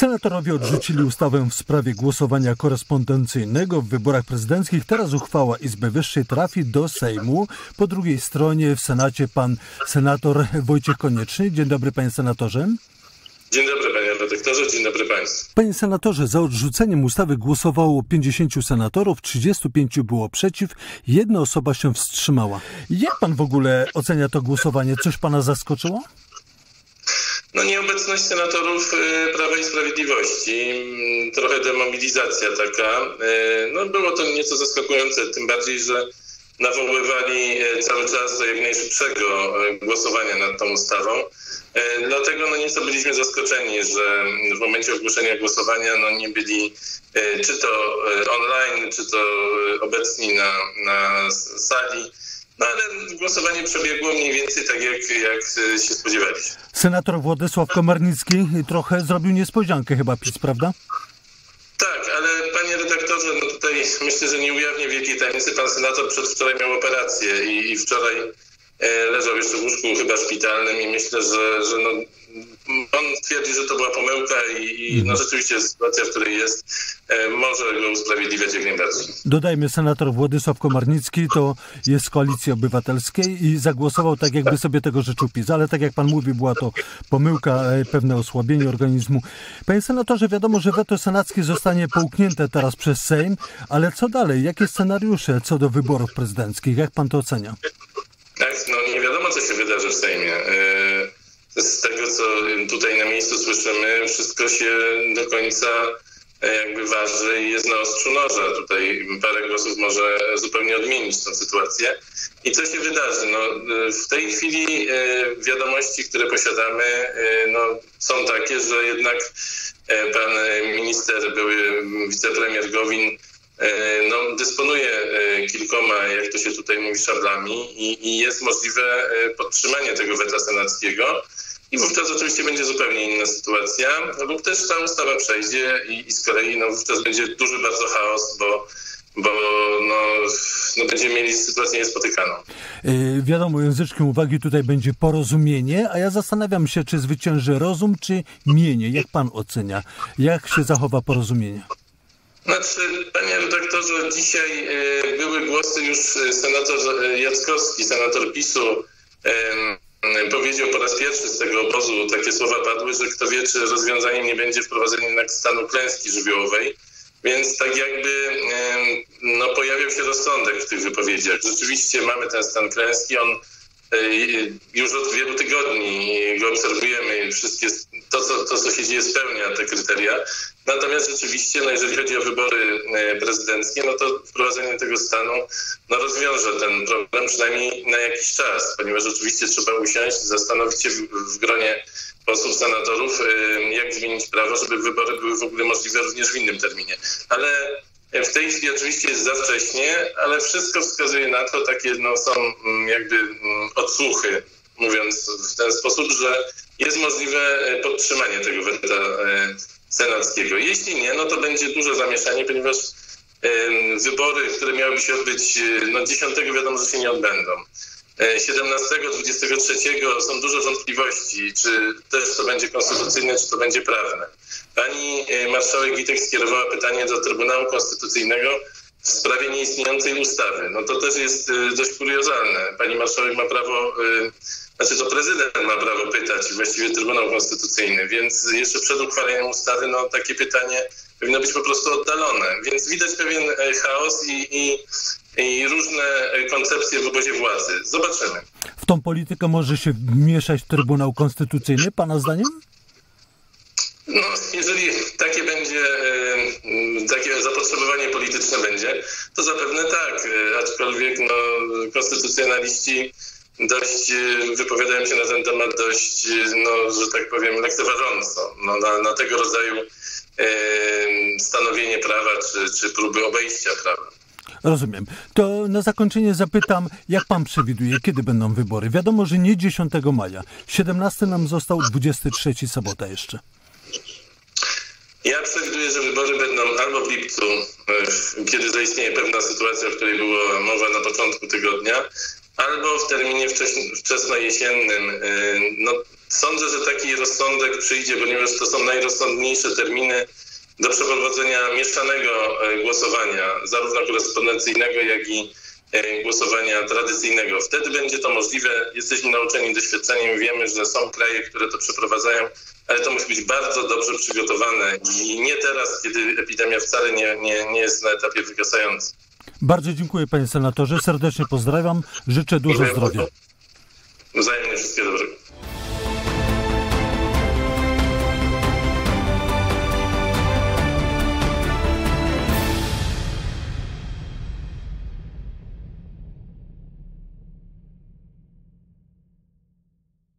Senatorowie odrzucili ustawę w sprawie głosowania korespondencyjnego w wyborach prezydenckich. Teraz uchwała Izby Wyższej trafi do Sejmu. Po drugiej stronie w Senacie pan senator Wojciech Konieczny. Dzień dobry panie senatorze. Dzień dobry panie redaktorze, dzień dobry państwu. Panie senatorze, za odrzuceniem ustawy głosowało 50 senatorów, 35 było przeciw, jedna osoba się wstrzymała. Jak pan w ogóle ocenia to głosowanie? Coś pana zaskoczyło? No nieobecność senatorów y, Prawa i Sprawiedliwości, mm, trochę demobilizacja taka. Y, no było to nieco zaskakujące, tym bardziej, że nawoływali y, cały czas do jak najszybszego głosowania nad tą ustawą. Dlatego no nieco byliśmy zaskoczeni, że w momencie ogłoszenia głosowania no nie byli czy to online, czy to obecni na, na sali. No ale głosowanie przebiegło mniej więcej tak, jak, jak się spodziewaliśmy. Senator Władysław Komarnicki trochę zrobił niespodziankę chyba PiS, prawda? Tak, ale panie redaktorze, no tutaj myślę, że nie ujawnię wielkiej tajemnicy. Pan senator przedwczoraj miał operację i, i wczoraj leżał jeszcze w łóżku chyba szpitalnym i myślę, że, że no, on twierdzi, że to była pomyłka i, i no, mhm. rzeczywiście sytuacja, w której jest, e, może go usprawiedliwiać jak najbardziej. Dodajmy, senator Władysław Komarnicki to jest z Koalicji Obywatelskiej i zagłosował tak, jakby sobie tego życzył PiS. Ale tak jak pan mówi, była to pomyłka, e, pewne osłabienie organizmu. Panie senatorze, wiadomo, że weto senackie zostanie połknięte teraz przez Sejm, ale co dalej? Jakie scenariusze co do wyborów prezydenckich? Jak pan to ocenia? Co się wydarzy w Sejmie. E, z tego, co tutaj na miejscu słyszymy, wszystko się do końca e, jakby waży i jest na ostrzu noża. Tutaj parę głosów może zupełnie odmienić tę sytuację. I co się wydarzy? No, w tej chwili e, wiadomości, które posiadamy, e, no, są takie, że jednak pan minister, były wicepremier Gowin no, dysponuje kilkoma, jak to się tutaj mówi, szablami i, i jest możliwe podtrzymanie tego weta senackiego. I wówczas oczywiście będzie zupełnie inna sytuacja, lub też ta ustawa przejdzie i, i z kolei no, wówczas będzie duży bardzo chaos, bo bo no, no będziemy mieli sytuację niespotykaną. Yy, wiadomo, języczkiem uwagi tutaj będzie porozumienie, a ja zastanawiam się, czy zwycięży rozum, czy mienie. Jak pan ocenia? Jak się zachowa porozumienie? Znaczy, panie redaktorze, dzisiaj yy, były głosy już senator Jackowski, senator PiSu, powiedział po raz pierwszy z tego obozu, takie słowa padły, że kto wie, czy rozwiązaniem nie będzie wprowadzenie jednak stanu klęski żywiołowej. Więc tak jakby no, pojawiał się rozsądek w tych wypowiedziach. Rzeczywiście mamy ten stan klęski, on e, już od wielu tygodni go obserwujemy. Wszystkie, to, co, to, co się dzieje, spełnia te kryteria. Natomiast rzeczywiście, no jeżeli chodzi o wybory e, prezydenckie, no to wprowadzenie tego stanu no rozwiąże ten problem przynajmniej na jakiś czas, ponieważ oczywiście trzeba usiąść, zastanowić się w, w gronie posłów, senatorów, e, jak zmienić prawo, żeby wybory były w ogóle możliwe również w innym terminie. Ale w tej chwili oczywiście jest za wcześnie, ale wszystko wskazuje na to, takie no, są mm, jakby mm, odsłuchy, mówiąc w ten sposób, że jest możliwe e, podtrzymanie tego weta senackiego. Jeśli nie, no to będzie duże zamieszanie, ponieważ wybory, które miałyby się odbyć no 10 wiadomo, że się nie odbędą. 17, e, 23 są duże wątpliwości, czy też to będzie konstytucyjne, czy to będzie prawne. Pani e, marszałek Witek skierowała pytanie do Trybunału Konstytucyjnego w sprawie nieistniejącej ustawy. No to też jest e, dość kuriozalne. Pani marszałek ma prawo znaczy to prezydent ma prawo pytać, właściwie Trybunał Konstytucyjny, więc jeszcze przed uchwaleniem ustawy no, takie pytanie powinno być po prostu oddalone. Więc widać pewien chaos i, i, i różne koncepcje w obozie władzy. Zobaczymy. W tą politykę może się mieszać Trybunał Konstytucyjny, Pana zdaniem? No, jeżeli takie będzie, e, takie zapotrzebowanie polityczne będzie, to zapewne tak, e, aczkolwiek no, konstytucjonaliści dość, e, wypowiadają się na ten temat dość, e, no, że tak powiem, lekceważąco. No, na, na tego rodzaju e, stanowienie prawa czy, czy próby obejścia prawa. Rozumiem. To na zakończenie zapytam, jak pan przewiduje, kiedy będą wybory? Wiadomo, że nie 10 maja. 17 nam został 23 sobota jeszcze. Ja przewiduję, że wybory będą albo w lipcu, e, kiedy zaistnieje pewna sytuacja, o której była mowa na początku tygodnia, albo w terminie wczesnojesiennym. Y, no, Sądzę, że taki rozsądek przyjdzie, ponieważ to są najrozsądniejsze terminy do przeprowadzenia mieszanego e, głosowania, zarówno korespondencyjnego, jak i e, głosowania tradycyjnego. Wtedy będzie to możliwe. Jesteśmy nauczeni doświadczeniem, wiemy, że są kraje, które to przeprowadzają, ale to musi być bardzo dobrze przygotowane i nie teraz, kiedy epidemia wcale nie, nie, nie jest na etapie wygasającym. Bardzo dziękuję panie senatorze, serdecznie pozdrawiam, życzę dużo zdrowia. Wzajemnie